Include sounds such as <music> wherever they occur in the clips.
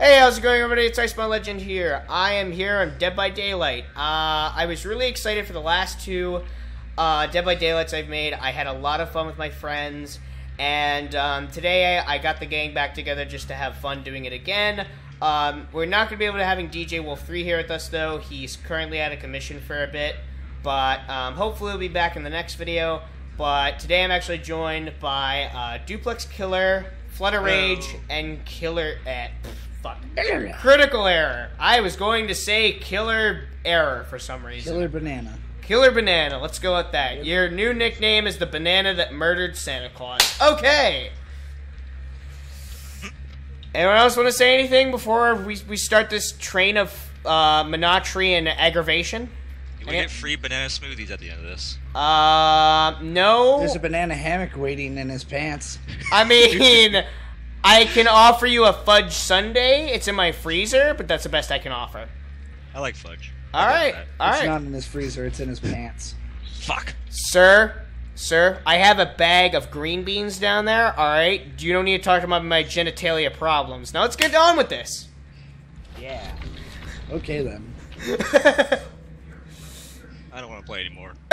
Hey, how's it going, everybody? It's Icebound Legend here. I am here I'm Dead by Daylight. Uh, I was really excited for the last two uh, Dead by Daylights I've made. I had a lot of fun with my friends, and um, today I got the gang back together just to have fun doing it again. Um, we're not going to be able to having DJ Wolf 3 here with us, though. He's currently out of commission for a bit, but um, hopefully he'll be back in the next video. But today I'm actually joined by uh, Duplex Killer, Flutter Rage, and Killer... Eh, fuck. Critical Error. I was going to say Killer Error for some reason. Killer banana. Killer Banana. Let's go with that. Your new nickname is the banana that murdered Santa Claus. Okay. Anyone else want to say anything before we, we start this train of uh, monotony and aggravation? We get free banana smoothies at the end of this. Uh, no. There's a banana hammock waiting in his pants. I <laughs> mean, I can offer you a fudge sundae. It's in my freezer, but that's the best I can offer. I like fudge. All right, all it's right, not in his freezer, it's in his pants. Fuck. sir, sir. I have a bag of green beans down there. All right, you don't need to talk about my genitalia problems. Now let's get on with this. Yeah. Okay then. <laughs> I don't want to play anymore. <laughs>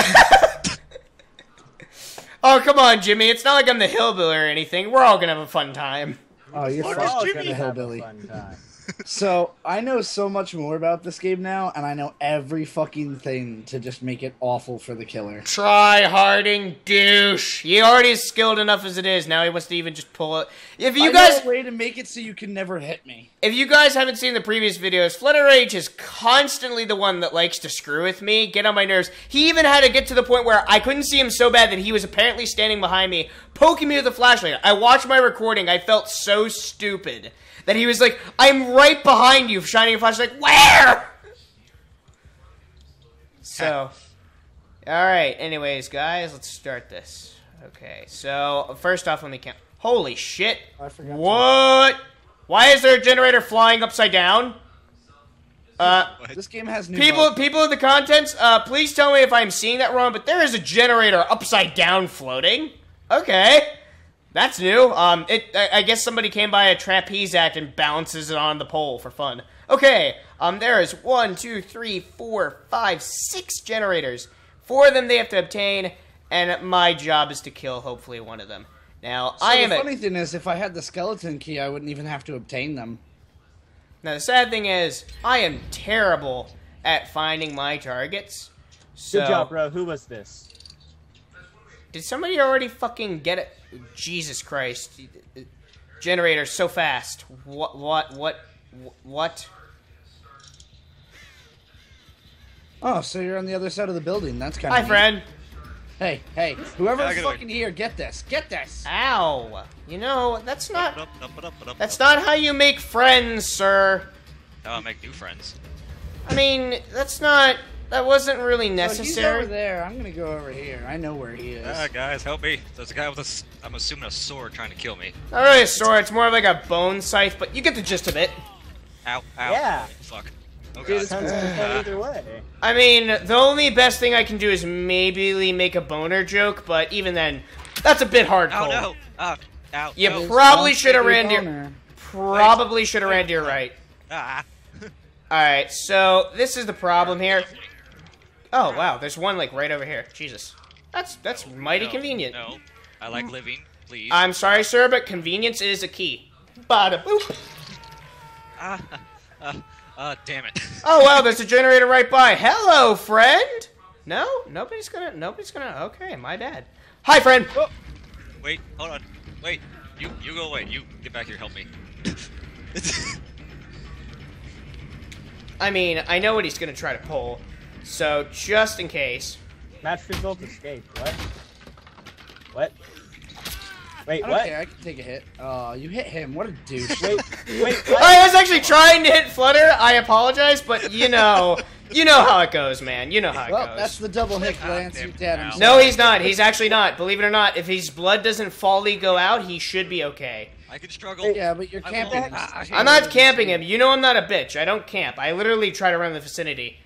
oh come on, Jimmy. It's not like I'm the hillbilly or anything. We're all gonna have a fun time. Oh, you're fucking is gonna Jimmy? hillbilly. So I know so much more about this game now, and I know every fucking thing to just make it awful for the killer. Try harding douche. He already is skilled enough as it is. Now he wants to even just pull it. If you I guys, know a way to make it so you can never hit me. If you guys haven't seen the previous videos, Flutter Rage is constantly the one that likes to screw with me, get on my nerves. He even had to get to the point where I couldn't see him so bad that he was apparently standing behind me, poking me with a flashlight. I watched my recording, I felt so stupid that he was like, I'm right behind you, shining a flashlight. Like, Where? So, alright, anyways, guys, let's start this. Okay, so, first off, let me count. Holy shit. I forgot What? Why is there a generator flying upside down? Uh, This game has new people, bugs. people in the contents, uh, please tell me if I'm seeing that wrong, but there is a generator upside down floating. Okay. That's new. Um, it, I, I guess somebody came by a trapeze act and balances it on the pole for fun. Okay. Um, there is one, two, three, four, five, six generators. Four of them they have to obtain, and my job is to kill hopefully one of them. Now, So I am the a funny thing is, if I had the skeleton key, I wouldn't even have to obtain them. Now the sad thing is, I am terrible at finding my targets. So, Good job, bro. Who was this? did somebody already fucking get it? Jesus Christ! Generator so fast. What? What? What? What? Oh, so you're on the other side of the building. That's kind of Hi, friend. Hey, hey, whoever's Yeah, get fucking here, get this, get this. Ow! You know that's not. Up, up, up, up, up, That's up. not how you make friends, sir. How I make new friends. I mean, that's not. That wasn't really So he's over necessary. there. I'm gonna go over here. I know where he is. Ah, guys, help me. There's a guy with a, I'm assuming a sword trying to kill me. Not really a sword. It's more of like a bone scythe, but you get the gist of it. Ow, ow. Yeah. Fuck. Oh Dude, it sounds fun either way. I mean, the only best thing I can do is maybe make a boner joke, but even then, that's a bit hard. Ow, no. Ah, ow. You no. probably should have ran to your, probably should have ran to your right. Ah. <laughs> All right, so this is the problem here. Oh wow, there's one like right over here. Jesus, that's that's mighty No, convenient. No. I like living. Please. I'm sorry, sir, but convenience is a key. Bada boop. Ah, <laughs> uh, uh, damn it. <laughs> Oh wow, there's a <laughs> generator right by. Hello, friend. No, nobody's gonna. Nobody's gonna. Okay, my bad. Hi, friend. Wait, hold on. Wait. You, you go away. You get back here. Help me. I mean, I know what he's gonna try to pull, so just in case. Match result escape. What? What? Wait, I what? care. I can take a hit. Oh, you hit him. What a douche. Wait, wait, <laughs> what? I was actually trying to hit Flutter. I apologize, but you know, you know how it goes, man. You know how it well, goes. that's the double hit glance. You dead. I'm Ow. No, he's not. He's actually not. Believe it or not, if his blood doesn't fully go out, he should be okay. I can struggle. Yeah, but you're camping. I- I- I'm not camping him. You know I'm not a bitch. I don't camp. I literally try to run the vicinity.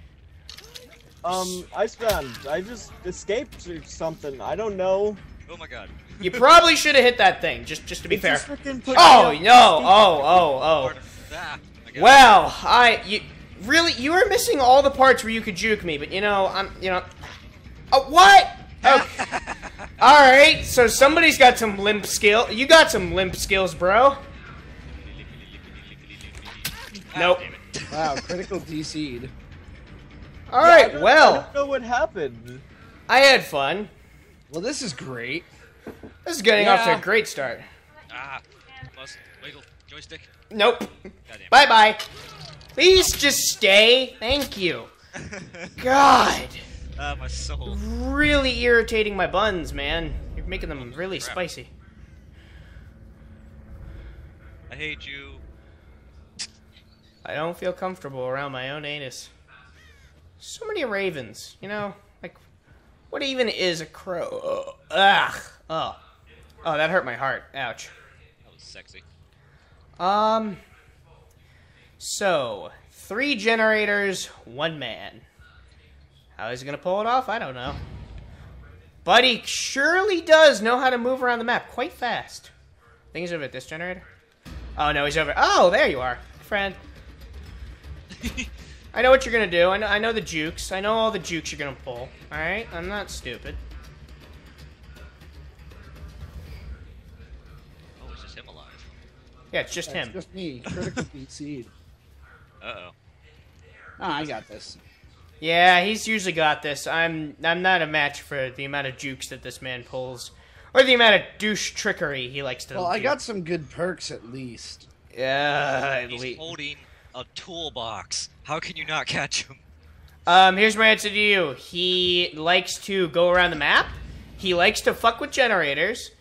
Um, Iceman, I just escaped or something. I don't know. Oh my god. You probably should have hit that thing, just just to be It fair. just freaking put Oh no! Oh oh oh! Ah, I. Well, I you really you were missing all the parts where you could juke me, but you know I'm you know. Oh what? <laughs> Okay. all right, so somebody's got some limp skill. You got some limp skills, bro. Nope. Wow, critical DC'd. All Yeah, I right, don't- I don't know what happened. I had fun. Well, this is great. This is getting off to a great start. Ah, must wiggle joystick. Nope. Goddamn. Bye bye. Please just stay. Thank you. <laughs> God. Ah, my soul. Really irritating my buns, man. You're making them really crap. spicy. I hate you. I don't feel comfortable around my own anus. So many ravens, you know? Like, what even is a crow? Ugh. Oh. Oh, that hurt my heart. Ouch. That was sexy. Um. So, three generators, one man. How he's gonna pull it off, I don't know. But he surely does know how to move around the map quite fast. I think he's over at this generator. Oh no, he's over. Oh, there you are, friend. <laughs> I know what you're gonna do. I know, I know the jukes. I know all the jukes you're gonna pull. All right, I'm not stupid. Oh, it's just him alive. Yeah, it's just That's him. just me. Critical DC'd. Uh oh. Ah, I got this. Yeah, he's usually got this. I'm I'm not a match for the amount of jukes that this man pulls, or the amount of douche trickery he likes to. Well, I got some good perks at least. Yeah, at He's least. holding a toolbox. How can you not catch him? Um, here's my answer to you. He likes to go around the map. He likes to fuck with generators,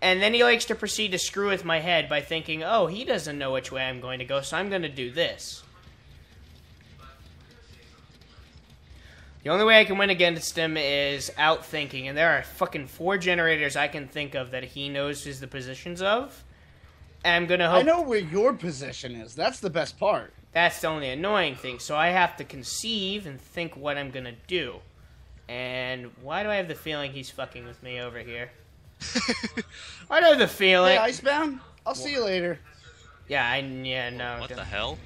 and then he likes to proceed to screw with my head by thinking, "Oh, he doesn't know which way I'm going to go, so I'm going to do this." The only way I can win against him is outthinking, and there are fucking four generators I can think of that he knows is the positions of. And I'm gonna hope I know where your position is. That's the best part. that's the only annoying thing. So I have to conceive and think what I'm gonna do. And why do I have the feeling he's fucking with me over here? <laughs> I have the feeling? Hey, Icebound. I'll see you later. yeah, I yeah no. What don't- the hell?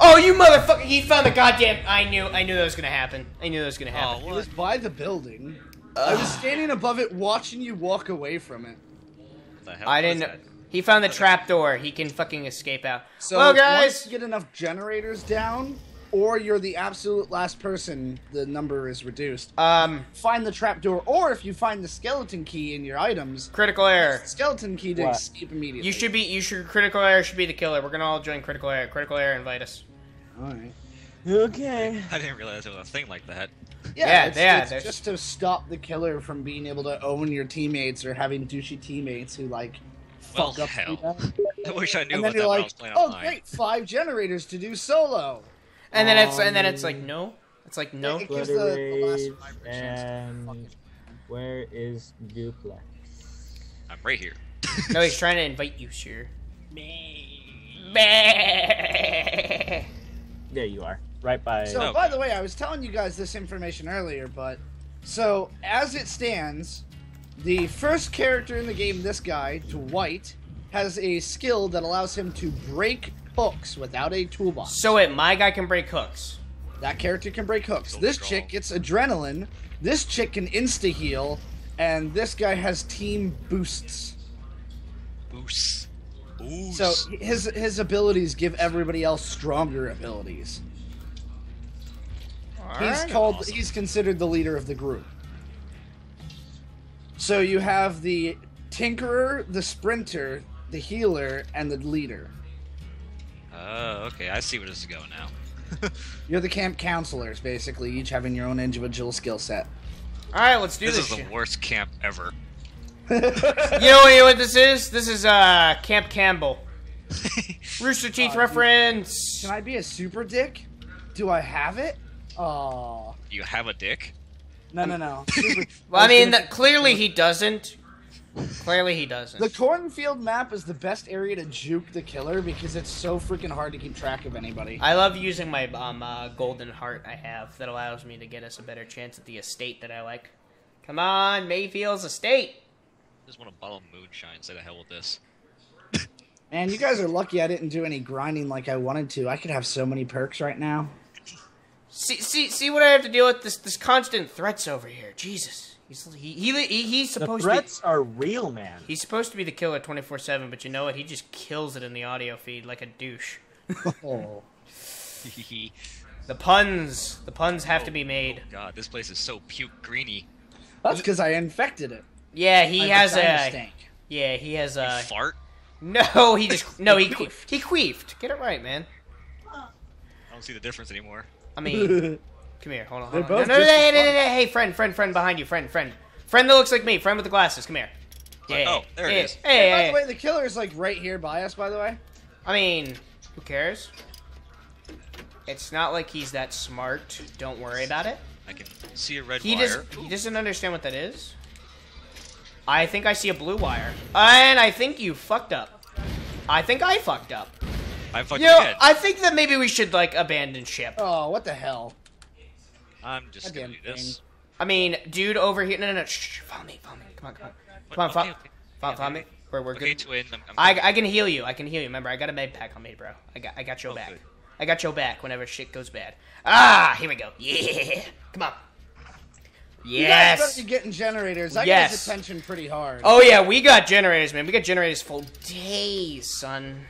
Oh, you motherfucker! He found the goddamn. I knew. I knew that was gonna happen. I knew that was gonna Oh, happen. It what? was by the building. I was standing above it, watching you walk away from it. What the hell I was didn't. that? He found the trap door. He can fucking escape out. So well, once guys. you get enough generators down, or you're the absolute last person, the number is reduced. Um, Find the trapdoor, or if you find the skeleton key in your items, critical error. skeleton key to What? escape immediately. You should be. You should. Critical error should be the killer. We're gonna all join critical error. Critical error, invite us. All right. Okay. I didn't realize there was a thing like that. Yeah, Yeah, it's, yeah, it's there's- just to stop the killer from being able to own your teammates or having douchey teammates who like Well, fuck up. hell. <laughs> I wish I knew And about then that you're like, was playing oh online. great, five generators to do solo. And then it's and then it's like um, no. It's like no. It gives the, the last Footage survivor a chance to fuck and where is duplex? I'm right here. No, he's <laughs> trying to invite you, sir. There you are, right by. So, Okay. by the way, I was telling you guys this information earlier, but so as it stands, the first character in the game, this guy, Dwight, has a skill that allows him to break hooks without a toolbox. So wait, my guy can break hooks. that character can break hooks. So this strong. chick gets adrenaline. This chick can insta heal, and this guy has team boosts. Boosts. Boost. So his his abilities give everybody else stronger abilities. He's Alright. called. awesome. He's considered the leader of the group. So you have the tinkerer, the sprinter, the healer, and the leader. Oh, okay. I see where this is going now. <laughs> You're the camp counselors, basically, each having your own individual skill set. All right, let's do This this. is the worst camp ever. <laughs> You know what, you know what this is? This is uh Camp Campbell. <laughs> Rooster Teeth Uh, reference. Can I be a super dick? Do I have it? Oh you have a dick? No no <laughs> no. Well, I mean, gonna- clearly he doesn't. Clearly he doesn't. the cornfield map is the best area to juke the killer because it's so freaking hard to keep track of anybody. I love using my um uh, golden heart I have that allows me to get us a better chance at the estate that I like. Come on, Mayfield's estate. I Just want a bottle of moonshine. Say the hell with this. Man, you guys are lucky I didn't do any grinding like I wanted to. I could have so many perks right now. See, see, see what I have to deal with. This, this constant threats over here. Jesus, he's he, he, he he's The supposed threats to. Be, are real, man. he's supposed to be the killer twenty four seven, but you know what? He just kills it in the audio feed like a douche. Oh. <laughs> The puns, the puns have to be oh, made. Oh, God, this place is so puke greeny. That's because I infected it. Yeah, he My has a. stank. Yeah, he has You a. fart? No, he just no he <laughs> que- he queefed. Get it right, man. I don't see the difference anymore. I mean, <laughs> come here, hold on. They're Hold on. both No, no, no, just hey, as hey, fun. hey, hey, friend, friend, friend behind you, friend, friend, friend that looks like me, friend with the glasses. Come here. Yeah. Oh, there it hey, is. Hey, By hey, the way, the killer is like right here by us. By the way, I mean, who cares? It's not like he's that smart. Don't worry about it. I can see a red He wire. just he doesn't understand what that is. I think I see a blue wire, and I think you fucked up. I think I fucked up. I fucked You know, again. I think that maybe we should like abandon ship. oh, what the hell? I'm just gonna do this. I mean, dude over here. No, no, no. Shh, follow me, follow me. Come on, come on, come on, Okay, follow, okay. follow, follow okay. me. We're we're Okay, good. twin. I'm, I'm I, I can heal you. I can heal you. Remember, I got a med pack on me, bro. I got I got your Oh, back. good. I got your back whenever shit goes bad. Ah, here we go. Yeah, come on. You guys Yes. better be getting generators. I Yes. get his attention pretty hard. Oh yeah, we got generators, man. We got generators for days, son.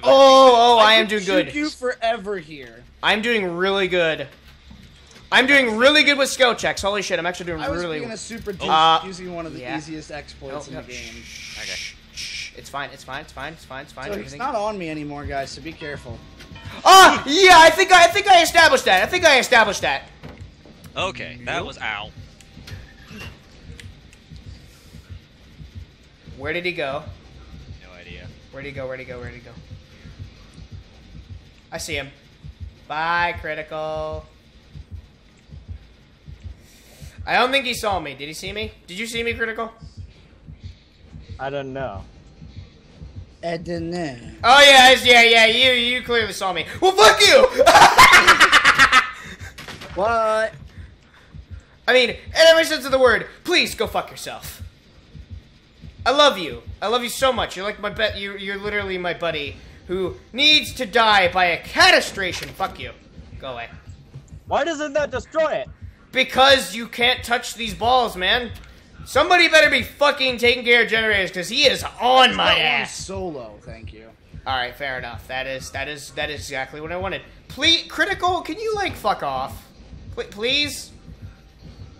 Well, maybe Oh, oh, I am doing shoot good. you forever here. I'm doing really good. I'm doing really good with skill checks. Holy shit, I'm actually doing really. I was really. being a super douche Uh, using one of the yeah. easiest exploits No, in no, the game. Okay. shh, shh. It's fine. It's fine. It's fine. It's fine. It's fine. So he's Everything- not on me anymore, guys. So be careful. Ah, yeah. I think I, I think I established that. I think I established that. Okay, that was ow. Where did he go? No idea. Where'd he go? Where'd he go? Where'd he go? I see him. Bye, critical. I don't think he saw me. Did he see me? Did you see me, critical? I don't know. Edna. Oh yeah, yeah, yeah. You you clearly saw me. Well, fuck you. <laughs> What? I mean, in every sense of the word, please go fuck yourself. I love you. I love you so much. You're like my bet. You you're literally my buddy who needs to die by a catastration. Fuck you. Go away. Why doesn't that destroy it? Because you can't touch these balls, man. Somebody better be fucking taking care of generators because he is on my ass. Solo, thank you. All right, fair enough. That is that is that is exactly what I wanted. Please, critical. Can you like fuck off, Pl- please?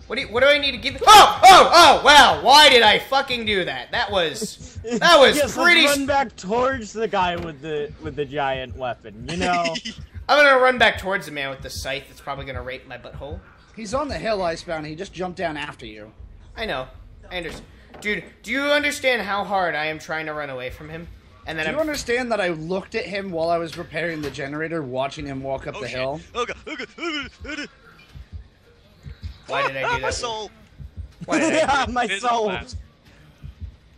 What do you, what do I need to give? Oh oh oh! Wow! Why did I fucking do that? That was that was <laughs> yes, pretty. Let's run back towards the guy with the with the giant weapon. You know. <laughs> I'm gonna run back towards the man with the scythe. That's probably gonna rape my butthole. He's on the hill, Icebound. He just jumped down after you. I know. I understand. Dude, do you understand how hard I am trying to run away from him? And then Do you I'm understand that I looked at him while I was repairing the generator, watching him walk up Oh the shit. hill? Oh god. Oh god. Oh god. Why did I do <laughs> My that? soul. Why did I <laughs> yeah, my soul.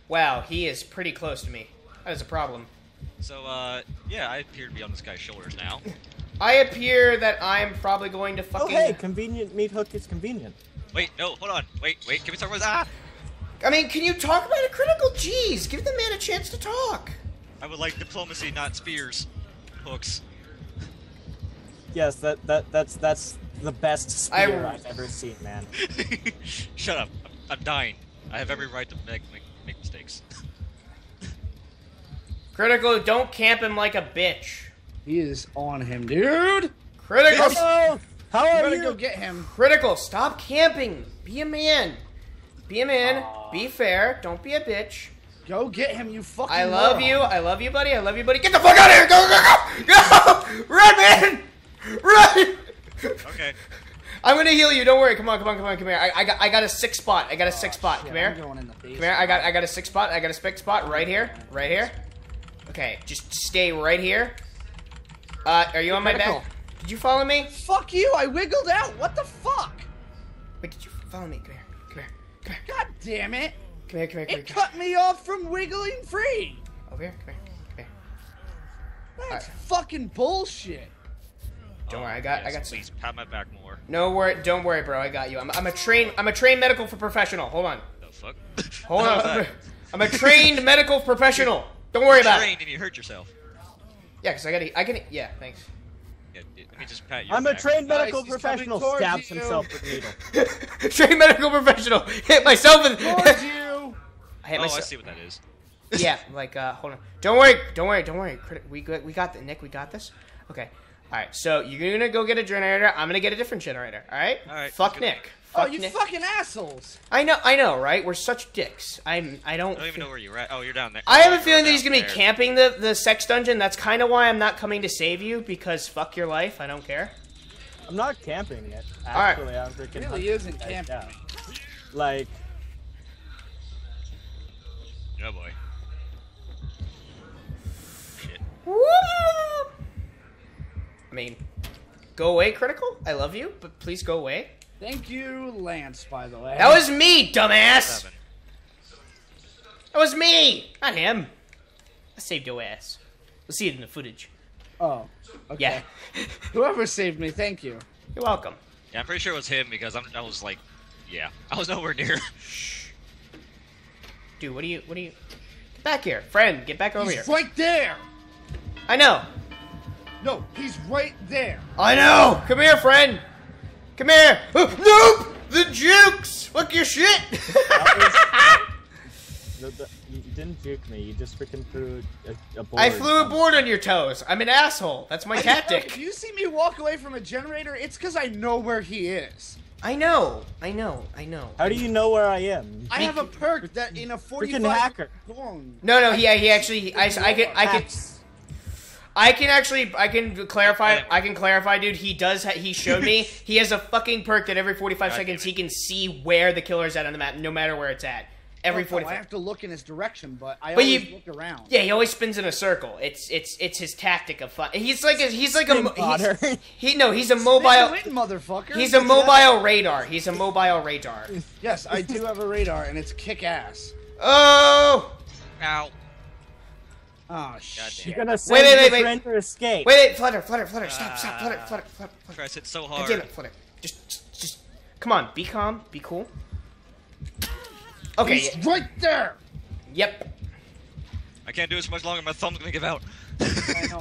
Wow, he is pretty close to me. That is a problem. So, uh, yeah, I appear to be on this guy's shoulders now. <laughs> I appear that I'm probably going to fucking. Oh hey, convenient meat hook is convenient. Wait, no, hold on. Wait, wait, can we talk about that? I mean, can you talk about a critical? Jeez, give the man a chance to talk. I would like diplomacy, not spears. Hooks. Yes, that that that's that's the best spear I- I've ever seen, man. <laughs> Shut up. I'm, I'm dying. I have every right to make, make, make mistakes. Critical, don't camp him like a bitch. He is on him, dude. Critical, Hello, how I'm are gonna you? go get him. critical, stop camping. Be a man. Be a man. Be fair. Don't be a bitch. Go get him, you fucking. I love moron. you. I love you, buddy. I love you, buddy. Get the fuck out of here. Go, go, go. Go. <laughs> Run, man. Run. Okay. <laughs> I'm gonna heal you. Don't worry. Come on, come on, come on, come here. I, I got, I got a six spot. I got a six spot. Shit, Come here. I'm going in the basement. Come here. I got, I got a six spot. I got a six spot right here. Right here. Okay, just stay right here. Uh, are you on my Critical. back? Did you follow me? Fuck you! I wiggled out. What the fuck? Wait, did you follow me? Come here. Come here. Come here. God damn it! Come here. Come here. Come. It here. cut me off from wiggling free. Over here. Come here. Come here. That's Alright. fucking bullshit. Don't Oh, worry, I got- I yes, got some- Please pat my back more. No worry. Don't worry, bro. I got you. I'm, I'm a trained. I'm a trained medical for professional. Hold on. The fuck? <laughs> Hold on. <laughs> I'm a trained medical professional. Don't worry about it. trained and you hurt yourself. Yeah, because I gotta. I can. Yeah, thanks. Yeah, yeah, let me just pat your I'm a trained medical he's coming professional. Stabs you. himself with needle. <laughs> Trained medical professional. Hit myself with. Towards you. I hit Oh, I see what that is. yeah, like uh, hold on. Don't worry, don't worry, don't worry. Crit- We got, we got the Nick. We got this. Okay. All right. So you're gonna go get a generator. I'm gonna get a different generator. All right. All right, Fuck sounds good. Nick. Oh, you Nick. fucking assholes. I know. I know. Right? We're such dicks. I'm. I don't. I don't even know where you're at. Oh, you're down there. I have a feeling that he's gonna be camping the the sex dungeon. That's kind of why I'm not coming to save you because fuck your life. I don't care. I'm not camping yet. right. Actually, I'm freaking. Really hunting isn't camping. down. Like, Oh boy. Shit. I mean, go away, critical. I love you, but please go away. Thank you, Lance, by the way. That was me, dumbass. Seven. That was me, not him. I saved your ass. We'll see it in the footage. Oh. Okay. Yeah. <laughs> Whoever saved me, thank you. You're welcome. Yeah, I'm pretty sure it was him because I'm, I was like, yeah, <laughs> I was nowhere near. Dude, what do you? What do you? Get back here, friend. Get back over here. He's here. right there. I know. No, he's right there. I know. Come here, friend. Come here. Uh, nope. The jukes. Fuck your shit. <laughs> that was, the, the, you didn't juke me. You just freaking threw a, a board. I flew a board on your toes. I'm an asshole. That's my tactic. If you see me walk away from a generator, it's because I know where he is. I know. I know. I know. How do you know where I am? I have a perk that in a 45 hacker. Long. No, no. He, he actually. I, I can. I can. I can actually, I can clarify. I can clarify, dude. He does. Ha- he showed me. <laughs> He has a fucking perk that every 45 God seconds he can see where the killer's at on the map, no matter where it's at. Every no, 45. I have to look in his direction, but I But always you- look around. Yeah, he always spins in a circle. It's it's it's his tactic of fun. He's like a, he's like a Spin mo- he's, <laughs> he no he's a mobile the motherfucker. he's a mobile radar. He's a mobile radar. Yes, I do have a radar, and it's kick ass. Oh Ow. Oh shit. You're gonna Wait, save wait, your wait, wait. friend or escape. wait wait flutter flutter flutter stop stop flutter ah, flutter flutter. flutter. Christ, it's so God hard. damn it flutter. Just, just just come on. Be calm. Be cool. Okay. He's right there. Yep. I can't do this much longer. My thumb's gonna give out. <laughs>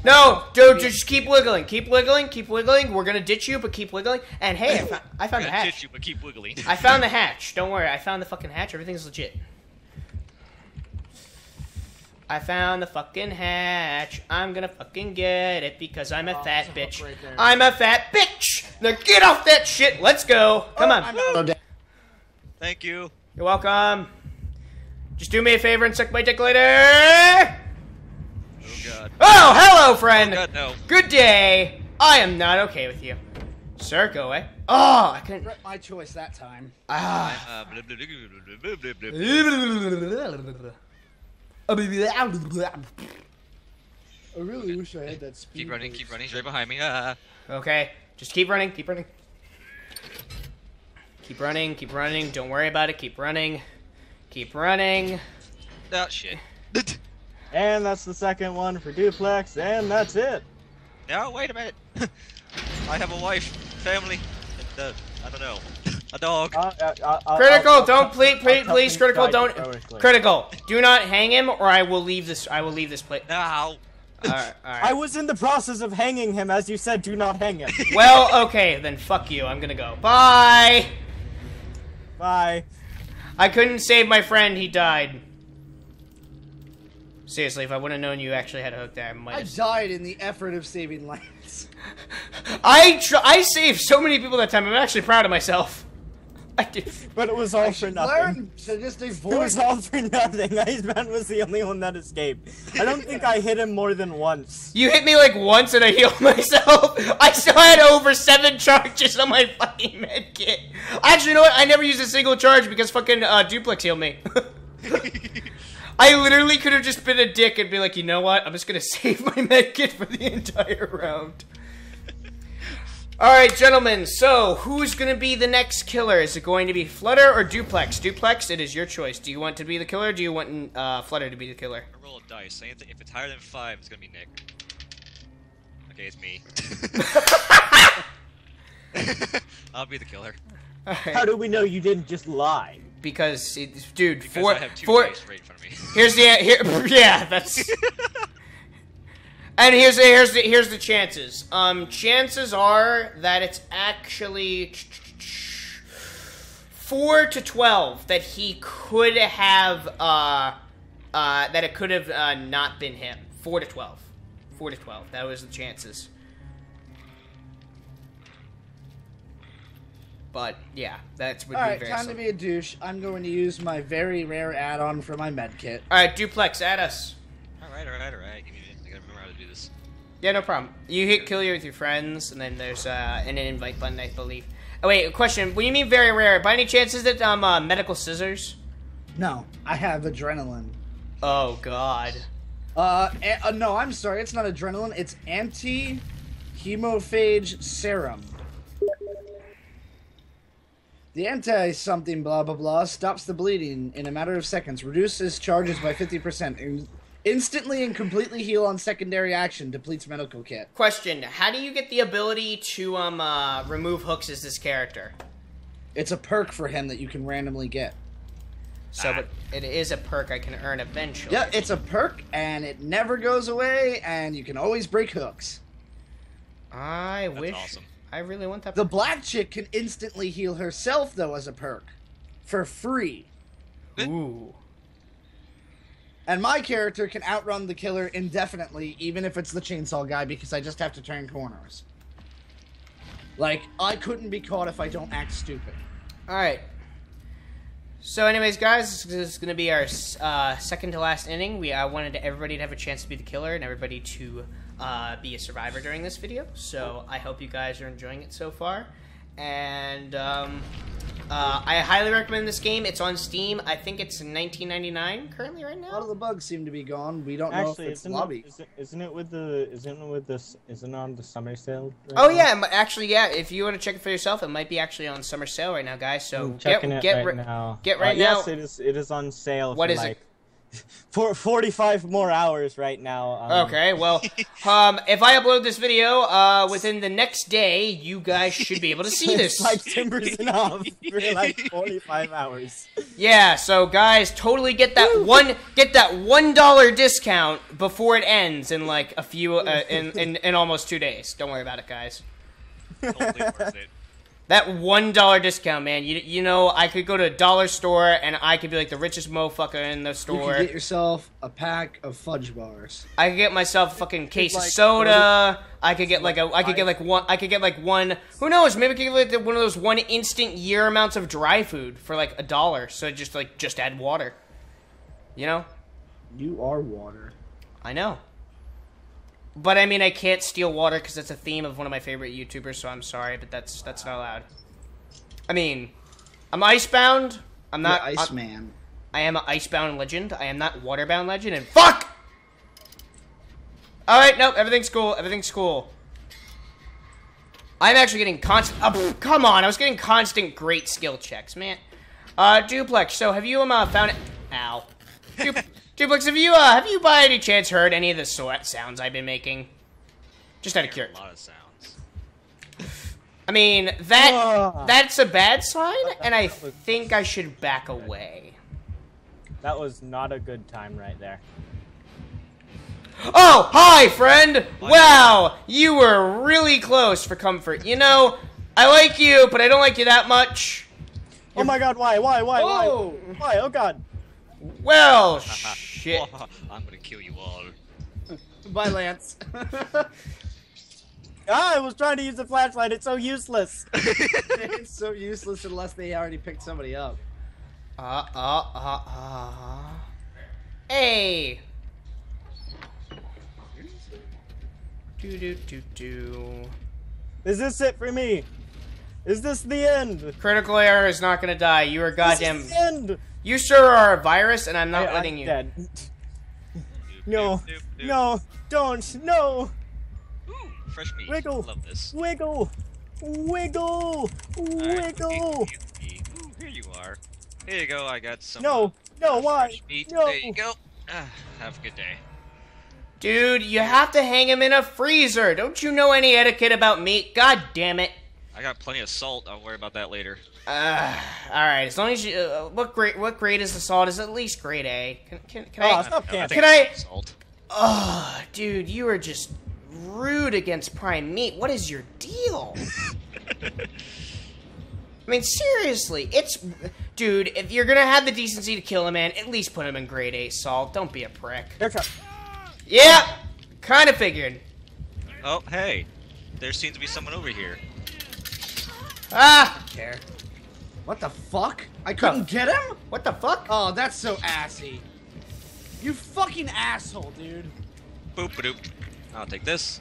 No, dude, just keep wiggling, keep wiggling, keep wiggling. We're gonna ditch you, but keep wiggling. And hey, I found, I I'm found the gonna hatch. ditch you, but keep wiggling. I found the <laughs> hatch. Don't worry, I found the fucking hatch. Everything's legit. I found the fucking hatch. I'm gonna fucking get it because I'm a Oh, fat there's a bitch. right. I'm a fat bitch. Now get off that shit. Let's go. Come on. Thank you. You're welcome. Just do me a favor and suck my dick later. Oh, god. Oh hello, friend. God no. Good day. I am not okay with you. Sir, go away. Oh, I couldn't. Regret my choice that time. Ah. Uh, I really wish I had that speed. Keep running, boost. keep running. He's right behind me. Ah. <laughs> Okay, just keep running, keep running. Keep running, keep running. Don't worry about it. Keep running. Keep running. Ah, shit. <laughs> And that's the second one for duplex, and that's it. No, wait a minute. <laughs> I have a wife, family, and uh, I don't know, a dog. Uh, uh, uh, I'll- Critical, I'll- don't I'll- please, please, please, critical, don't. heroically. Critical, do not hang him, or I will leave this. I will leave this place. Ow. <laughs> All right, all I was in the process of hanging him, as you said, do not hang him. <laughs> Well, okay, then fuck you. I'm gonna go. Bye. Bye. I couldn't save my friend. He died. Seriously, if I would have known you actually had a hook there, I might I have. died in the effort of saving Lance. <laughs> I tr- I saved so many people that time. I'm actually proud of myself. <laughs> I did. But it was all for nothing. Learn to just It was all for nothing. Iceman was the only one that escaped. I don't think I hit him more than once. You hit me like once and I healed <laughs> myself. I still had over seven charges on my fucking med kit. Actually, you know what? I never used a single charge because fucking uh, Duplex healed me. <laughs> I literally could have just been a dick and be like, you know what? I'm just gonna save my med kit for the entire round. Alright, gentlemen, so who's gonna be the next killer? Is it going to be Flutter or Duplex? Duplex, it is your choice. Do you want to be the killer or do you want uh, Flutter to be the killer? I roll a dice. If it's higher than five, it's gonna be Nick. Okay, it's me. <laughs> I'll be the killer. How do we know you didn't just lie? because, it, dude, Because four, I have two four. dice right in front of me. Here's the here. <laughs> Yeah, that's. <laughs> And here's the here's the here's the chances. Um, chances are that it's actually four to twelve that he could have uh, uh, that it could have uh, not been him. Four to twelve. Four to twelve. That was the chances. But yeah, that's would All be right, very. time to be a douche. I'm going to use my very rare add-on for my med kit. All right, duplex, add us. Alright, alright, alright. Give me a minute. I gotta remember how to do this. Yeah, no problem. You hit kill you with your friends, and then there's uh, an invite button, I believe. Oh wait, a question. What do you mean very rare? By any chance is it um uh, medical scissors? No, I have adrenaline. Oh God. Uh, uh, no, I'm sorry. It's not adrenaline. It's anti-hemophage serum. The anti-something blah blah blah stops the bleeding in a matter of seconds, reduces charges by 50%, and instantly and completely heal on secondary action, depletes medical kit. Question: How do you get the ability to um uh, remove hooks as this character? It's a perk for him that you can randomly get. So, Ah. but it is a perk I can earn eventually. Yeah, it's a perk, and it never goes away, and you can always break hooks. I That's wish. awesome. I really want that. The black chick can instantly heal herself, though, as a perk. For free. Ooh. And my character can outrun the killer indefinitely, even if it's the chainsaw guy, because I just have to turn corners. Like, I couldn't be caught if I don't act stupid. All right. So, anyways, guys, this is going to be our uh, second to last inning. We I wanted everybody to have a chance to be the killer and everybody to uh, be a survivor during this video. So, I hope you guys are enjoying it so far. And um, uh, I highly recommend this game. It's on Steam. I think it's 19.99 currently right now. A lot of the bugs seem to be gone. We don't know Actually, if it's isn't lobby. it, isn't, isn't it with the isn't it with this isn't it on the summer sale? right Oh now? yeah, actually, yeah. If you want to check it for yourself, it might be actually on summer sale right now, guys. So I'm get checking it get right ri- now. get Uh, right Yes, it is. It is on sale. What for is it? <laughs> like, For 45 more hours right now. Um, Okay, well, <laughs> um, if I upload this video uh, within the next day, you guys should be able to see <laughs> this. Like timbers and off for like 45 hours. Yeah, so guys, totally get that one get that one dollar discount before it ends in like a few uh, in, in in almost two days. Don't worry about it, guys. Totally worth it. That one dollar discount, man. You you know, I could go to a dollar store and I could be like the richest motherfucker in the store. You store. can get yourself a pack of fudge bars. I could get myself a fucking case of soda. I could get like a. I could get like one. I could get like one. Who knows? Maybe I could get like the- one of those one instant year amounts of dry food for like a dollar. So just like just add water. You know? You are water. I know. But I mean, I can't steal water because that's a theme of one of my favorite YouTubers. So I'm sorry, but that's that's not allowed. I mean, I'm icebound. I'm not. You're Iceman. I am an icebound legend. I am not waterbound legend. And fuck! Alright, nope, everything's cool. Everything's cool. I'm actually getting constant. Oh, come on, I was getting constant great skill checks, man. Uh, Duplex, so have you, um, uh, found it? Ow. Duplex, have you, uh, have you by any chance heard any of the sweat sounds I've been making? Just out of curiosity. A lot of sounds. I mean, that, that's a bad sign, <laughs> and I think I should back away. That was not a good time right there. Oh, hi, friend! Wow, you were really close for comfort. You know, I like you, but I don't like you that much. Oh my god, why? Why? Why? Oh! Why? Why? Oh god. Well, <laughs> shit. <laughs> I'm gonna kill you all. Bye, Lance. <laughs> Ah, I was trying to use the flashlight. It's so useless. it's so useless unless they already picked somebody up. Uh, uh, uh, uh. Hey! Do, do, do, do. Is this it for me? Is this the end? Critical error is not gonna die. You are goddamn. This is the end. You sure are a virus, and I'm not I- letting I'm you. Dead. No. No. Don't. No. Ooh, fresh meat. Wiggle. Love this. Wiggle. Wiggle. Alright, Wiggle. Ooh, here you are. Here you go. I got some. No. uh, No. Why? fresh meat. No. There you go. Ah, have a good day. Dude, you have to hang him in a freezer. Don't you know any etiquette about meat? God damn it. I got plenty of salt. I'll worry about that later. Uh, all right. As long as you, uh, what grade? What grade is the salt? Is at least grade A? Can can, can Oh, I? stop I camping. think Can I- Salt. Oh, dude, you are just rude against prime meat. What is your deal? <laughs> I mean, seriously, it's, dude. If you're gonna have the decency to kill a man, at least put him in grade A salt. Don't be a prick. Yeah, kind of figured. Oh, hey. There seems to be someone over here. Ah, care. What the fuck? I couldn't get him? What the fuck? Oh, that's so assy. You fucking asshole, dude. Boop a doop. I'll take this.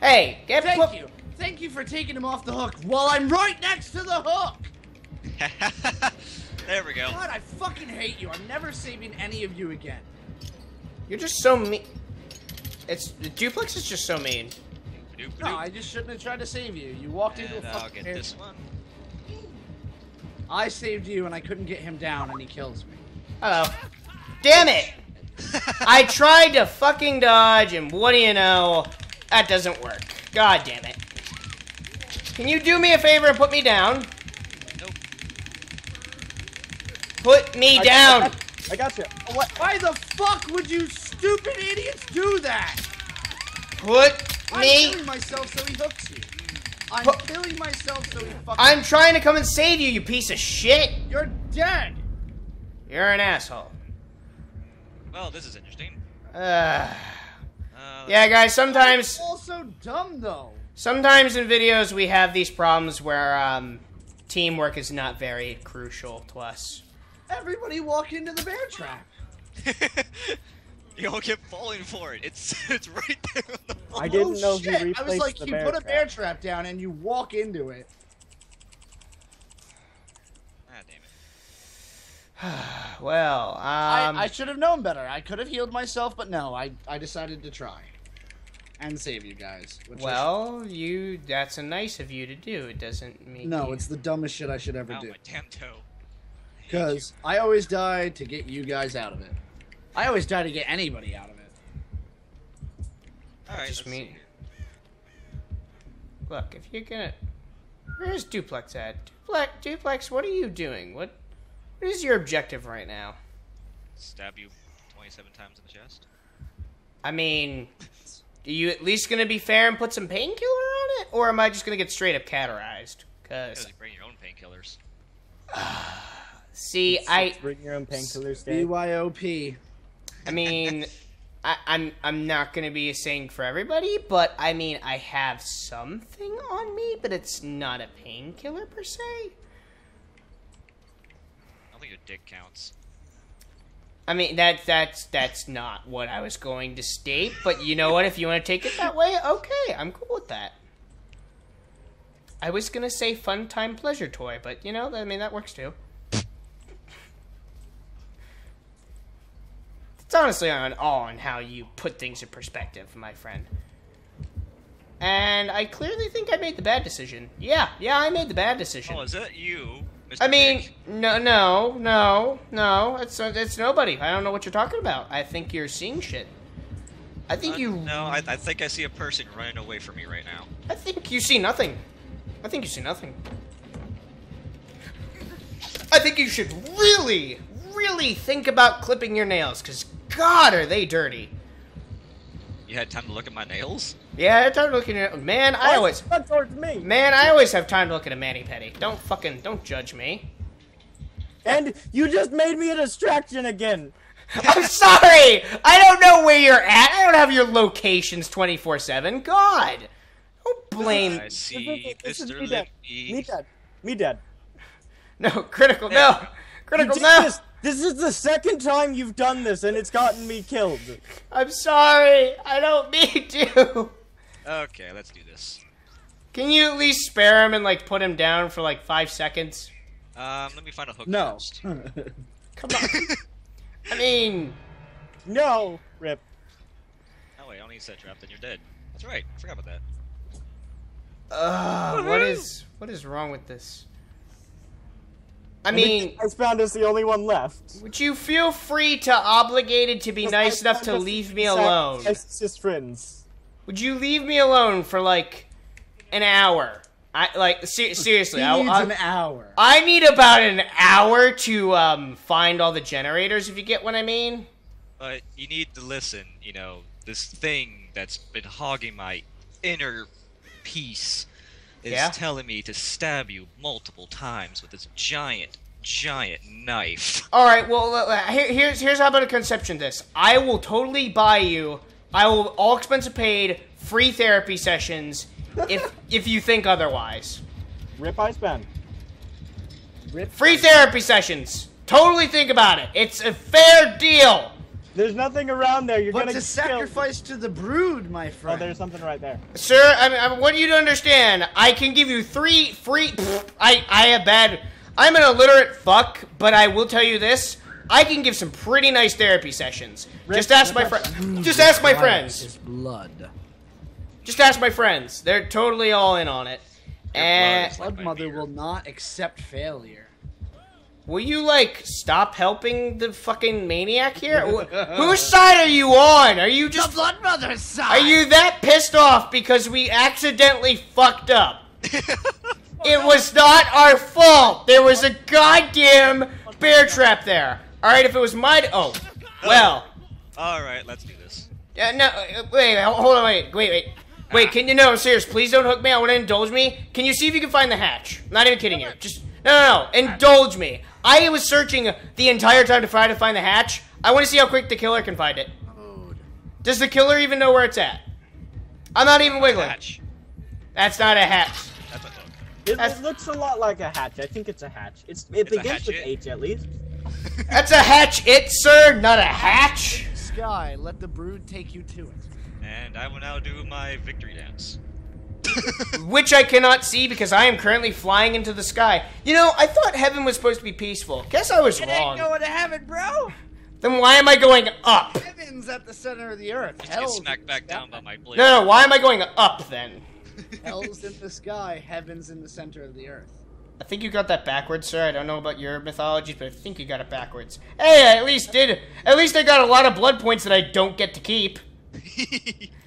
Hey, get Thank you. Thank you for taking him off the hook while I'm right next to the hook. <laughs> there we go. God, I fucking hate you. I'm never saving any of you again. You're just so mean. It's duplex is just so mean. Doop a No. I just shouldn't have tried to save you. You walked into a And I'll fucking get this one. I saved you and I couldn't get him down and he kills me. Hello. Damn it! <laughs> I tried to fucking dodge, and what do you know? That doesn't work. God damn it. Can you do me a favor and put me down? Nope. Put me I- down! I got, I got you. What? Why the fuck would you stupid idiots do that? Put I'm me. killing myself so he hooks you. I'm Put- killing myself so he fucking. I'm trying to come and save you, you piece of shit! You're dead. You're an asshole. Well, this is interesting. Uh, Uh, yeah, guys, sometimes. I'm also dumb though. Sometimes in videos we have these problems where um, teamwork is not very crucial to us. Everybody walk into the bear trap. <laughs> <laughs> you all kept falling for it. It's <laughs> it's right there on the floor. I didn't oh, know he shit. replaced I was like, the you bear put a bear trap down and you walk into it. Ah, damn it. <sighs> Well, um, I, I should have known better. I could have healed myself, but no, I, I decided to try and save you guys. Which well, you—that's a nice of you to do. It doesn't mean no, you- it's the dumbest shit I should ever Ow, do. my damn toe. Because I always die to get you guys out of it. I always try to get anybody out of it. Alright, just let's me. Look, if you're gonna, where's Duplex at? Duplex, Duplex, what are you doing? What, what is your objective right now? Stab you 27 times in the chest. I mean, are you at least gonna be fair and put some painkiller on it, or am I just gonna get straight up categorized? Because you bring your own painkillers. <sighs> see, I, Bring your own painkillers, Dave. BYOP. I mean, I, I'm I'm not gonna be saying for everybody, but I mean I have something on me, but it's not a painkiller per se. I don't think your dick counts. I mean that that's that's not what I was going to state, but you know what? If you want to take it that way, okay, I'm cool with that. I was gonna say fun time pleasure toy, but you know, I mean that works too. It's honestly on all on how you put things in perspective, my friend. And I clearly think I made the bad decision. Yeah, yeah, I made the bad decision. Oh, is that you, Mr. I mean, Dick? no, no, no, no. It's it's nobody. I don't know what you're talking about. I think you're seeing shit. I think Uh, you. No, I, I think I see a person running away from me right now. I think you see nothing. I think you see nothing. I think you should really, really think about clipping your nails, cause God, are they dirty. You had time to look at my nails? Yeah, I had time looking at man. I Why always, not towards me. man, I always have time to look at a mani petty. Don't fucking, don't judge me. And you just made me a distraction again. <laughs> I'm sorry. I don't know where you're at. I don't have your locations 24 seven. God, don't blame. I see This is Mr. me dead. Me dead. Me dead. <laughs> No, critical. No, You critical. did No. this. This is the second time you've done this, and it's gotten me killed. I'm sorry. I don't mean <laughs> to. Okay, let's do this. Can you at least spare him and like put him down for like five seconds? Um, let me find a hook No. first. <laughs> Come on. I mean, No, Rip. Oh wait, I don't need to set trap, then you're dead. That's right, I forgot about that. uh, what is what is wrong with this? I mean, I found is the only one left. would you feel free to obligated to be nice enough to leave me alone? It's just friends. Would you leave me alone for like an hour? I like ser- seriously. He I, needs I- an hour. I need about an hour to um, find all the generators. If you get what I mean. But you need to listen, you know, this thing that's been hogging my inner peace is Yeah? telling me to stab you multiple times with this giant, giant knife. <laughs> All right. Well, uh, uh, here, here's here's how about a conception. This I will totally buy you. I will all expenses paid, free therapy sessions. If <laughs> if you think otherwise, Rip Iceman. Rip. free therapy sessions. Totally think about it. It's a fair deal. There's nothing around there. You're But gonna to sacrifice to the brood, my oh, friend. Oh, there's something right there. Sir, I, mean, I want you to understand. I can give you three free. I I have bad. I'm an illiterate fuck, but I will tell you this. I can give some pretty nice therapy sessions. Just ask my friend. Just ask my friends. His blood. Just ask my friends. They're totally all in on it. Your And blood eh, like Blood mother beer. will not accept failure. Will you like stop helping the fucking maniac here? Whose side are you on? Are you just blood mother's side. Are you that pissed off because we accidentally fucked up? <laughs> It was not our fault. There was a goddamn bear trap there. All right, if it was my oh, well, Alright, let's do this. uh, no, uh, wait, hold on, wait, wait, wait, wait. Can you no, I'm serious? Please don't hook me. I want to indulge me. Can you see if you can find the hatch? I'm not even kidding you. Just no, no, no. Indulge me. I was searching the entire time to try to find the hatch. I want to see how quick the killer can find it. Does the killer even know where it's at? I'm not even wiggling. Hatch. That's not a hatch. That's a hook. It, That's- it looks a lot like a hatch. I think it's a hatch. It's it It's begins with hatchet. H at least. <laughs> That's a hatch, it, sir, not a hatch. Sky, let the brood take you to it. And I will now do my victory dance. <laughs> Which I cannot see because I am currently flying into the sky. You know, I thought heaven was supposed to be peaceful. Guess I was wrong. Ain't going to heaven, bro. Then why am I going up? Heaven's at the center of the earth. Just get Hell's smacked back down by my blade. No, no, why am I going up then? <laughs> Hell's in the sky. Heaven's in the center of the earth. I think you got that backwards, sir. I don't know about your mythologies, but I think you got it backwards. Hey, I at least did. At least I got a lot of blood points that I don't get to keep. <laughs>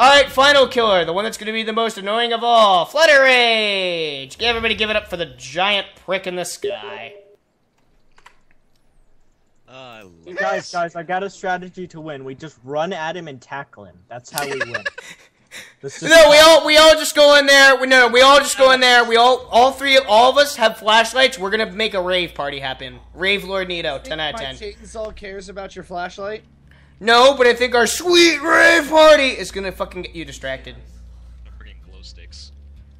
All right, final killer, the one that's going to be the most annoying of all, Flutter Rage. Everybody, give it up for the giant prick in the sky. Uh, I love You guys, guys, I got a strategy to win. We just run at him and tackle him. That's how we <laughs> win. No, we all we all just go in there. We no, we all just go in there. We all all three of all of us have flashlights. We're gonna make a rave party happen. Rave Lord Nito, ten out of My ten. chainsaw cares about your flashlight. No, but I think our sweet rave party is gonna fucking get you distracted. I'm bringing glow sticks.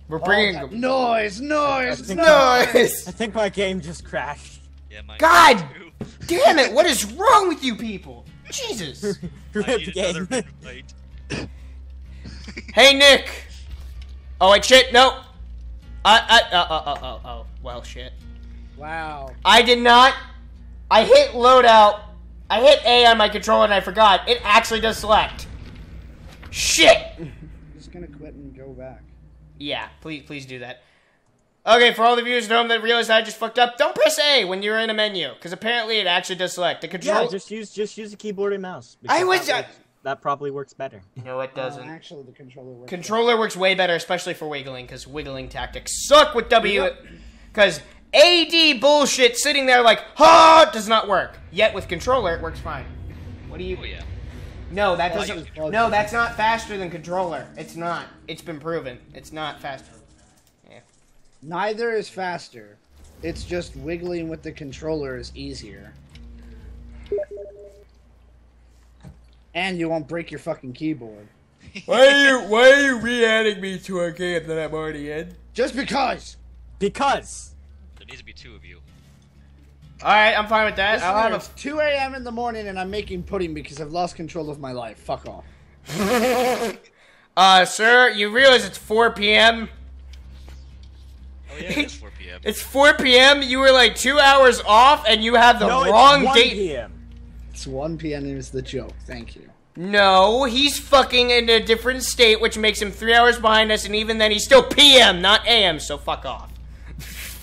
We're bringing Oh, noise, noise, think- noise. I think my game just crashed. Yeah, mine God too. damn it! What is wrong with you people? Jesus. <laughs> Rip game. <coughs> Hey Nick. Oh wait, shit. No. I I uh, uh, uh, oh oh well shit. Wow. I did not. I hit loadout. I hit A on my controller and I forgot. It actually does select. Shit. I'm just gonna quit and go back. Yeah, please, please do that. Okay, for all the viewers at home that realize I just fucked up, don't press A when you're in a menu, because apparently it actually does select. The control. Yeah, just use just use a keyboard and mouse. I because was- that, works- that probably works better. No, it Uh, doesn't. actually, the controller works. Controller works way better, especially for wiggling, because wiggling tactics suck with W. Because AD bullshit sitting there like, ha, does not work. Yet with controller, it works fine. What do you. Oh yeah. No, that Well, doesn't. use- No, that's not faster than controller. It's not. It's been proven. It's not faster. Neither is faster. It's just wiggling with the controller is easier. And you won't break your fucking keyboard. <laughs> Why are you Why are you re-adding me to a game that I'm already in? Just because! Because There needs to be two of you. All right, I'm fine with that. I'll have It's 2 a.m. in the morning and I'm making pudding because I've lost control of my life. Fuck off. <laughs> Uh, sir, you realize it's 4 p.m. Oh yeah, <laughs> it's 4 p.m. It's 4 p.m. You were like two hours off, and you have the no, wrong it's 1 date. PM. It's 1 p.m. is the joke. Thank you. No, he's fucking in a different state, which makes him three hours behind us, and even then, he's still p.m., not a.m. So fuck off.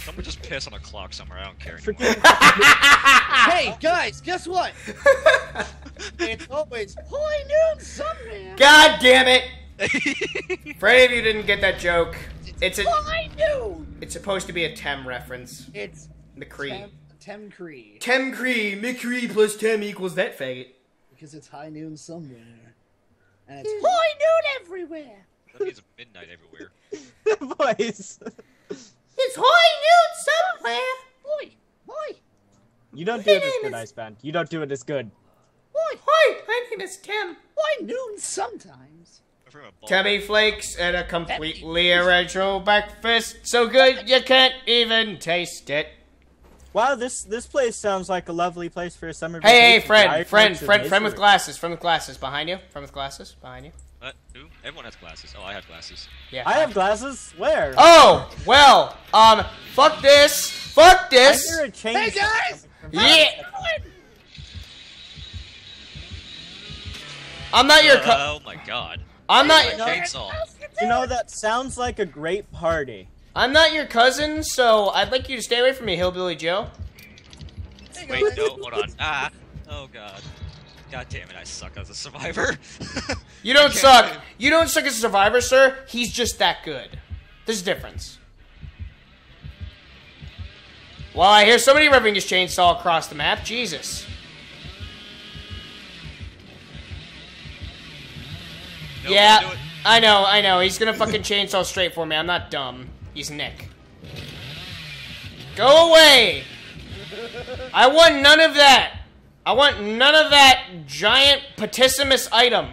Someone just piss on a clock somewhere. I don't care <laughs> hey, guys, guess what? <laughs> it's always high noon somewhere. God damn it! For any of you didn't get that joke, It's a. High noon. It's supposed to be a Tem reference. It's The Cree. Tem, Tem Cree Tem Cree. McCree plus Tem equals that faggot. because it's high noon somewhere, and it's hmm. high noon everywhere. That means midnight everywhere. <laughs> Voice. It's high noon somewhere. Boy, boy, You don't do it as name good, is- Iceband. You don't do it as good. boy, Hi, my name is Tim. Why noon sometimes. From a ball. Tummy flakes and a completely original breakfast. So good you can't even taste it. Wow, this this place sounds like a lovely place for a summer Hey, hey, friend, friend, friend, friend with glasses, friend with glasses, behind you, friend with glasses, behind you. What? Who? Everyone has glasses. Oh, I have glasses. Yeah. I have glasses. Where? Oh, well, um, fuck this, fuck I this. hear a chainsaw. Hey guys, Yeah. I'm not your, co- oh my god. I'm not, your chainsaw. You know that sounds like a great party. I'm not your cousin, so I'd like you to stay away from me, hillbilly Joe. Wait, no, hold on. Ah. Oh god. God damn it, I suck as a survivor. <laughs> You don't suck. do- You don't suck as a survivor, sir. He's just that good. There's a difference. Well, I hear somebody revving his chainsaw across the map. Jesus. No, yeah, don't do it. I know, I know. He's gonna fucking <laughs> chainsaw straight for me. I'm not dumb. He's Nick. Go away! I want none of that. I want none of that giant patissimus item.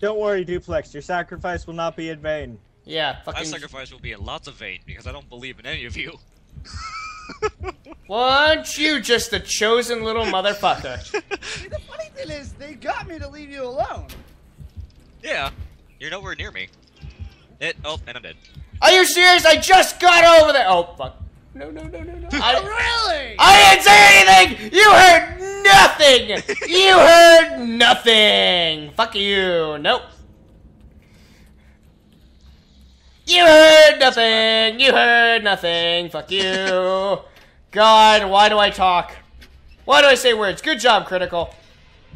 Don't worry, Duplex. Your sacrifice will not be in vain. Yeah, My sacrifice will be in lots of vain because I don't believe in any of you. <laughs> Well, aren't you just the chosen little motherfucker? <laughs> See, the funny thing is, they got me to leave you alone. yeah, you're nowhere near me. It. Oh, and I'm dead. Are you serious? I just got over there. Oh fuck! No, no, no, no, no. <laughs> I, oh, really? I didn't say anything. You heard nothing. <laughs> You heard nothing. Fuck you. Nope. You heard nothing. You heard nothing. Fuck you. <laughs> God, why do I talk? Why do I say words? Good job, critical.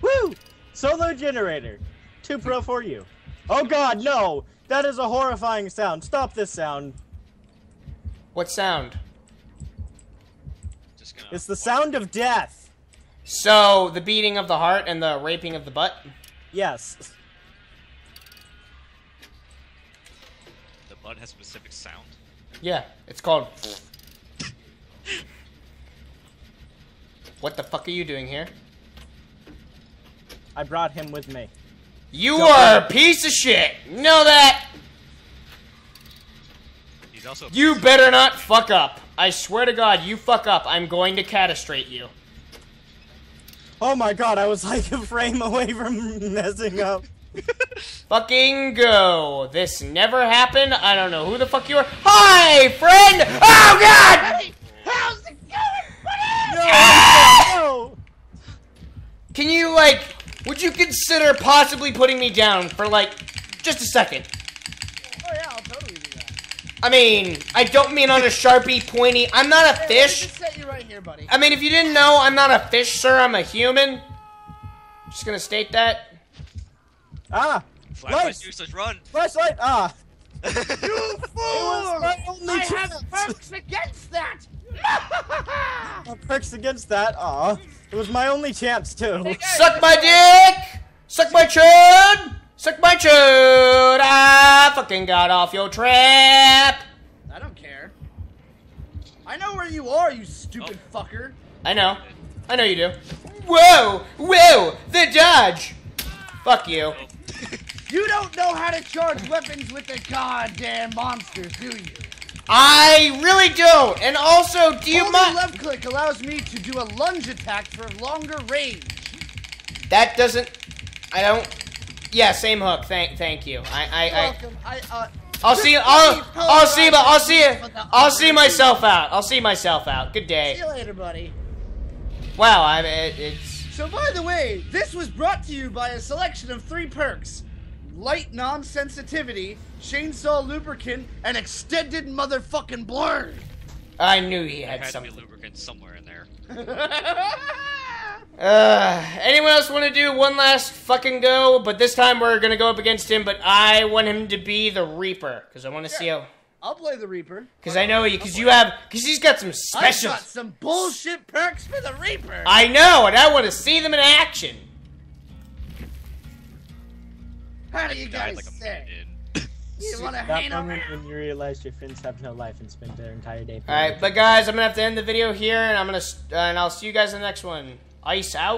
Woo! Solo generator. Two pro for you. Oh god, no! That is a horrifying sound. Stop this sound. What sound? Just gonna. It's the sound of death. So the beating of the heart and the raping of the butt. Yes. The butt has a specific sound. Yeah, it's called. What the fuck are you doing here? I brought him with me. You Don't are a piece of shit. You know that? He's also. You better not fuck up. I swear to God, you fuck up. I'm going to catastrate you. Oh my god, I was like a frame away from messing up. <laughs> Fucking go. This never happened. I don't know who the fuck you are. Hi, friend! Oh, God! Hey, how's it going, buddy? No! no! Can you, like, would you consider possibly putting me down for, like, just a second? I mean, I don't mean on a sharpie, pointy. I'm not a Hey, let me fish. just set you right here, buddy. I mean, if you didn't know, I'm not a fish, sir. I'm a human. Just gonna state that. Ah! Flashlight Nice. usage run. Flashlight! Ah! <laughs> You fool! It fool! was my only I have chance. perks against that. <laughs> Perks against that. Ah! It was my only chance, too. Suck my dick! Suck my chud! Suck my chud! I fucking got off your trap! I don't care. I know where you are, you stupid Oh. fucker. I know. I know you do. Whoa! Whoa! The dodge! Fuck you. Oh. <laughs> You don't know how to charge weapons with the goddamn monsters, do you? I really don't! And also, do you Holding mind? left click allows me to do a lunge attack for longer range. That doesn't. I don't. Yeah, same hook. Thank, thank you. I, I, I. Welcome. I, uh. I'll see. I'll. I'll see. But I'll see. I'll see myself out. I'll see myself out. Good day. See you later, buddy. Wow. I. It, it's. So, by the way, this was brought to you by a selection of three perks light non sensitivity, chainsaw lubricant, and extended motherfucking blur. I knew he had had to something. lubricant somewhere in there. <laughs> Uh, anyone else want to do one last fucking go? But this time we're gonna go up against him. But I want him to be the Reaper because I want to see how. I'll play the Reaper. Because I know you. Because you have. Because he's got some I've special. got some bullshit perks for the Reaper. I know, and I want to see them in action. How do you guys like a say? <laughs> You want to That hang moment when you realize your friends have no life and spend their entire day. All right, but guys, I'm gonna have to end the video here, and I'm gonna. Uh, and I'll see you guys in the next one. Ice out.